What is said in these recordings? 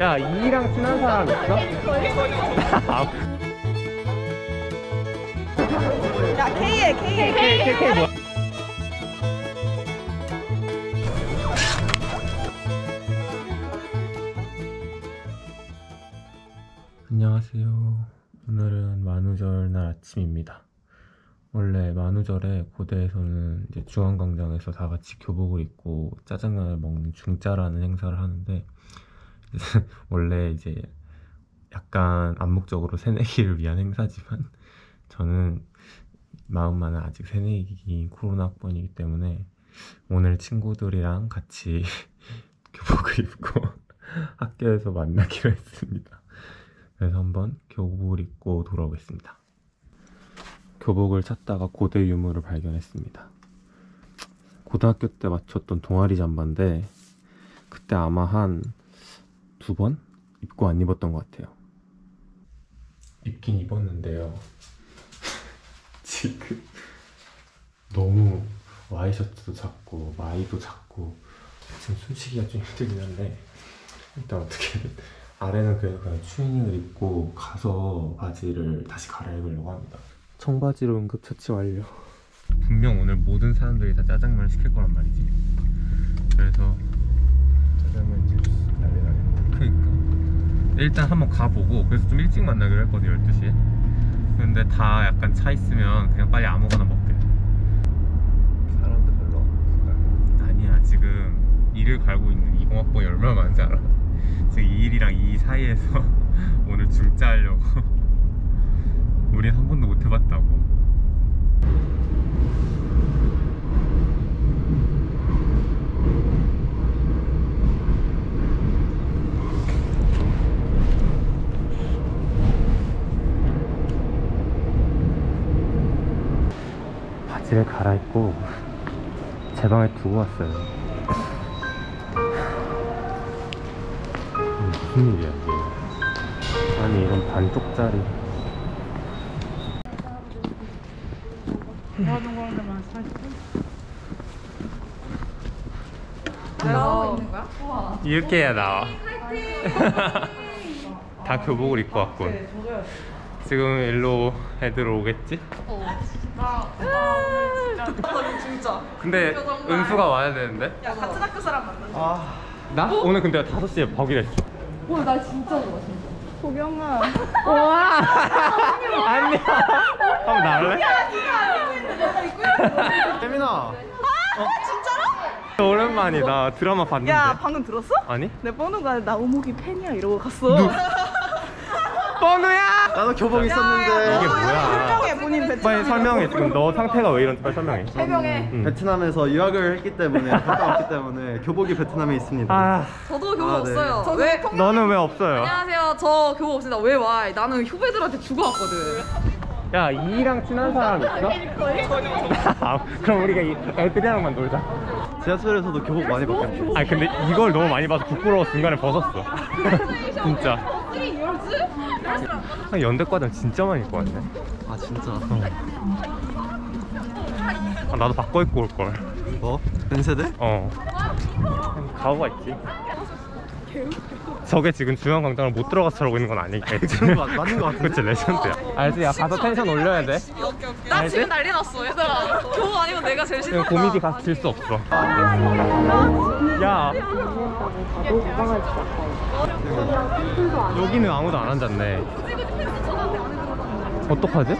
야 이랑 친한 사람 있어? 아, 야 K에 K에 K K K 뭐? 안녕하세요. 오늘은 만우절 날 아침입니다. 원래 만우절에 고대에서는 이제 중앙광장에서 다 같이 교복을 입고 짜장면을 먹는 중짜라는 행사를 하는데 원래 이제 약간 암묵적으로 새내기를 위한 행사지만 저는 마음만은 아직 새내기 코로나 학번이기 때문에 오늘 친구들이랑 같이 교복을 입고 학교에서 만나기로 했습니다. 그래서 한번 교복을 입고 돌아오겠습니다. 교복을 찾다가 고대 유물을 발견했습니다. 고등학교 때 맞췄던 동아리 잠바인데 그때 아마 한 두 번 입고 안 입었던 것 같아요. 입긴 입었는데요. 지금 너무 와이셔츠도 작고 마이도 작고 지금 숨쉬기가 좀 힘들긴 한데 일단 어떻게든 아래는 그래도 그냥 추이닝을 입고 가서 바지를 다시 갈아입으려고 합니다. 청바지로 응급 처치 완료. 분명 오늘 모든 사람들이 다 짜장면을 시킬 거란 말이지. 그래서 짜장면 집스. 그니까. 일단 한번 가보고 그래서 좀 일찍 만나기로 했거든 12시에. 근데 다 약간 차 있으면 그냥 빨리 아무거나 먹게. 사람도 별로 없을까요? 아니야 지금 일을 갈고 있는 20학번이 얼마나 많은지 알아? 지금 2일이랑 2 사이에서 오늘 중짜 하려고 우린 한 번도 못 해봤다고 바지를 갈아입고 제 방에 두고 왔어요. 무슨 일이야 이게? 아니 이건 반쪽짜리. 나오고 있는 거야? 이렇게 해야 나와. 다 교복을 입고 왔군. 지금 일로 애들 오겠지? 진짜 근데 은수가 와야 되는데? 야 같은 학교 사람 만나 나? 오늘 근데 5시에 버기로 했어. 나 진짜 좋아 진짜. 도경아 와! 안녕! 한번 나갈래? 혜민아 진짜로? 오랜만이다. 드라마 봤는데. 야 방금 들었어? 아니? 내 번호가 나 오목이 팬이야 이러고 갔어 번우야! 나도 교복 있었는데 이게 뭐야? 설명해 본인 베트남 빨리 설명해. 지금 너 상태가 왜 이런지 빨리 설명해. 해명해. 응. 베트남에서 유학을 했기 때문에 갔다 왔기 때문에 교복이 베트남에 있습니다 아, 저도 교복 아, 네. 없어요. 왜? 너는 왜 없어요? 안녕하세요. 저 교복 없습니다. 왜 와? 나는 후배들한테 주고 왔거든. 야, 이랑 친한 사람 있어? 아, 그럼 우리가 이 애들이랑만 놀자. 지하철에서도 교복 많이 바뀌었어 아니 근데 이걸 너무 많이 봐서 부끄러워 중간에 벗었어. 진짜. 아, 연대과장 진짜 많이 입고 왔네. 아 진짜 아, 나도 바꿔 입고 올 걸. 뭐? 연세대? 어. 가오가 있지. 저게 지금 중앙 광장을 못 들어가서 저러고 있는 건 아니겠지? 그런 거 맞- 맞는 거 같은데? 그치 레전드야. 알지? 야 가서 텐션 올려야 돼. 나 알지? 지금 난리 났어, 얘들아. 교복 아니면 내가 제일 이거 싫다. 고민이 가서 질 수 없어. 야. 여기는 아무도 안 앉았네. 어떡하지?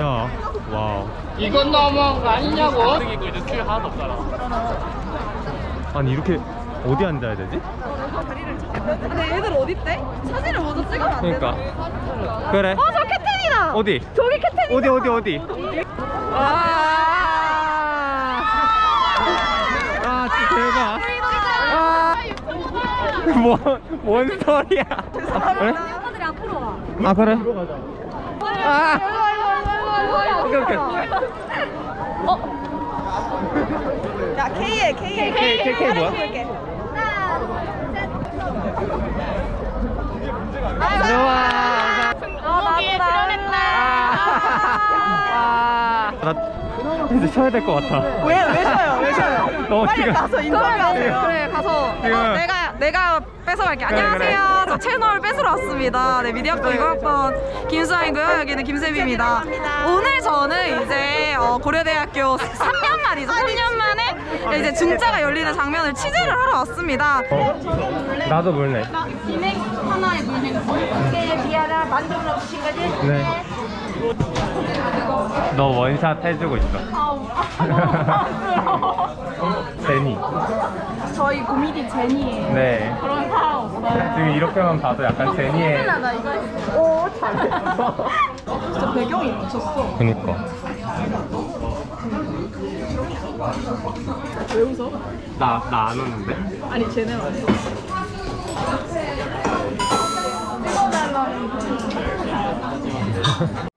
야, 와우. 이건 너무한 거 아니냐고? 이고 이제 줄 하나도 없잖아. 아니 이렇게 어디 앉아야 되지? 근데 얘들 어딨대? 사진을 먼저 찍으면 안 돼. 그러니까. 그래. 어, 저 캡틴이다. 어디? 저기 캡틴. 어디 어디 어디? 아, 아 진짜 대박. 아, 뭐, 뭔 소리야? 아, 그래? 친구들이 앞으로 와. 아 그래? 아, 오케이 오케이. 야 K에 K에 K K K 뭐야? 이렇게 좋아. 아, 나도 아, 나 이제 쉬어야 될 것 같아. 왜, 왜 쉬어요 왜 쉬어요 너무 빨리 지금 가서 인터뷰하세요 그래, 가서. 지금 어, 내가 내가 뺏어갈게. 그래, 안녕하세요. 저 채널 뺏으러 왔습니다. 네, 미디어학과 이과학번 김수아이고요. 여기는 김세비입니다. 오늘 저는 이제 어, 고려대학교 3년 만이죠. 3년 만에 이제 중짜가 열리는 장면을 취재를 하러 왔습니다. 나도 물네. 진행 하나의 물냉 이게 비하라 만들어 주신 거지? 네. 너 원샷 해주고 있어. 제니. 저희 고미디 제니예요. 네. 그런 사람 없어요. 지금 이렇게만 봐도 약간 제니의. 나 이거 오 잘했어. 진짜 배경이 미쳤어. 그니까. 왜 웃어? 나, 나안 오는데? 아니 쟤네 왔어.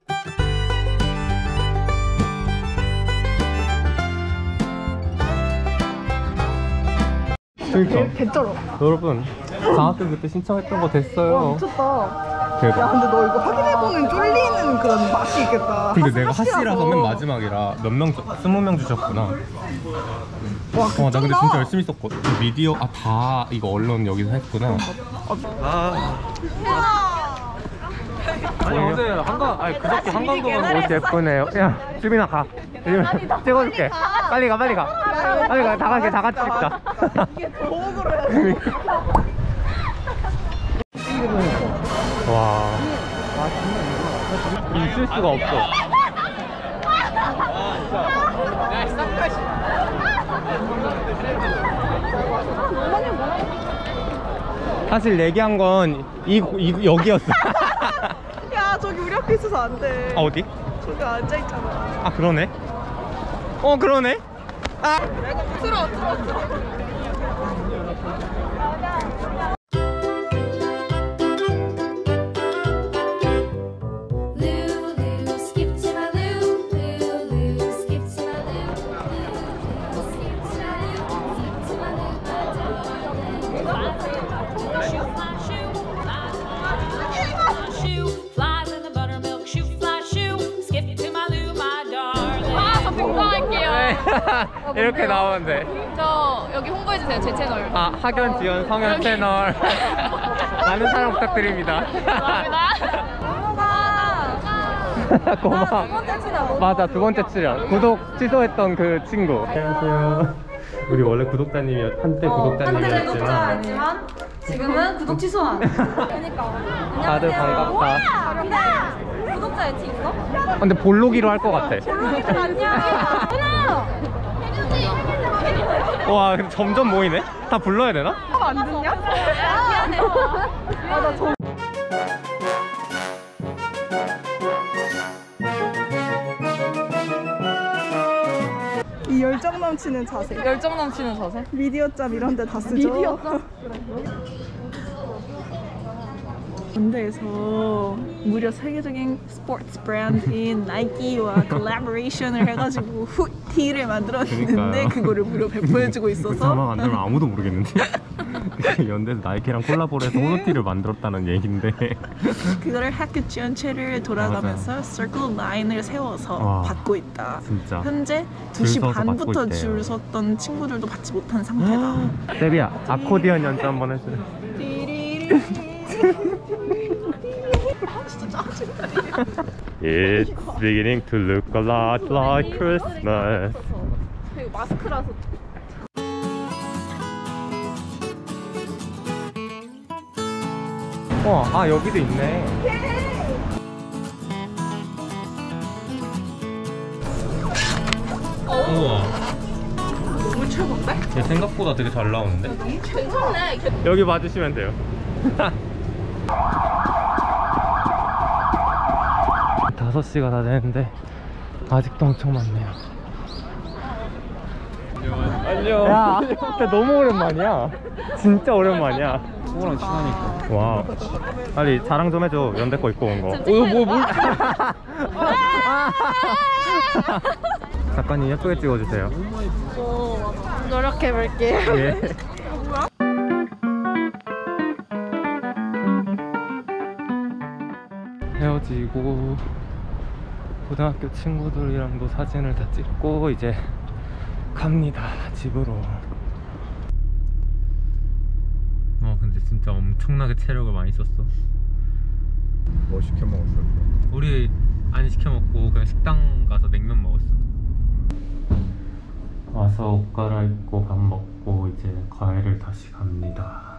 그니까. 개쩔어. 여러분, 장학금 그때 신청했던 거 됐어요. 미쳤다. 대박. 야 근데 너 이거 확인해보면 쫄리는 그런 맛이 있겠다. 근데 내가 핫이라서. 하시라서 맨 마지막이라 몇 명, 스무 명 주셨구나. 와 와, 나 근데. 진짜 열심히 썼거든. 이 미디어, 아, 다 이거 언론 여기서 했구나. 아 니, 어제 한강, 아니, 그저께 한강도 가고 옷 예쁘네요. 야, 수빈아, 가. 수빈아, 찍어줄게. 빨리 가, 빨리 가. 빨리 가, 다 같이, 다 같이 찍자. 이게 더 억울해. 와. 있을 수가 없어. 사실 얘기한 건 이, 이 여기였어. 야 저기 우리 학교 있어서 안 돼. 아, 어디? 저기 앉아 있잖아. 아 그러네. 어 그러네. 아. 들어 들어 들어. 이렇게 나오면 돼. 저 여기 홍보해주세요, 제 채널. 아 학연 지연 성현 채널 많은 사랑 부탁드립니다. 감사합니다. 고마워. 맞아 두 번째 출연. 구독 취소했던 그 친구. 안녕하세요. 우리 원래 구독자님이었 한때 구독자님이었지만 하지만 지금은 구독 취소한. 다들 반갑다. 구독자 애티 있어? 아, 근데 볼로기로 할 것 같아. 와 근데 점점 모이네. 다 불러야 되나? 안 듣냐? 미안해. 이 열정 넘치는 자세. 열정 넘치는 자세. 미디어 짬 이런 데 다 쓰죠. 미디어 짬? 군대에서 무려 세계적인 스포츠 브랜드인 나이키와 콜라보레이션을 해가지고 후티를 만들었는데. 그거를 무료 배포해주고 있어서 자막 안 들면 아무도 모르겠는데. 연대에서 나이키랑 콜라보를 해서 호노티를 만들었다는 얘긴데. 그거를 학교 전체를 돌아가면서 서클 라인을 세워서 와. 받고 있다. 진짜. 현재 줄 2시 서서 받고 반부터. 줄 섰던 친구들도 받지 못한 상태다. 세비야 아코디언 연주 한번 해줘. It's beginning to look a lot like Christmas. 이거 마스크라서 어, 아 여기도 있네. 우와. 너무 최고인데? 얘 생각보다 되게 잘 나오는데? 괜찮네. 여기 봐주시면 돼요. 다섯 시가 다 되는데 아직도 엄청 많네요. 안녕. 야, 진짜 너무 오랜만이야. 진짜 오랜만이야. 친구랑 친하니까. 와. 빨리 자랑 좀 해줘. 연대 거 입고 온 거. 오, 뭐, 뭐. 작가님 예쁘게 찍어주세요. 노력해볼게요. 예. 헤어지고 고등학교 친구들이랑도 사진을 다 찍고 이제 갑니다 집으로 진짜 엄청나게 체력을 많이 썼어. 뭐 시켜 먹었어? 우리 안 시켜 먹고 그냥 식당 가서 냉면 먹었어. 와서 옷 갈아입고 밥 먹고 이제 과외를 다시 갑니다.